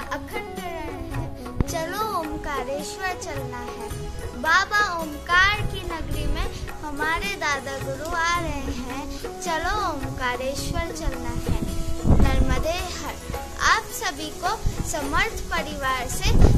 अखंड रहे चलो ओमकारेश्वर चलना है। बाबा ओमकार की नगरी में हमारे दादा गुरु आ रहे हैं। चलो ओमकारेश्वर चलना है। नर्मदे हर आप सभी को समर्थ परिवार से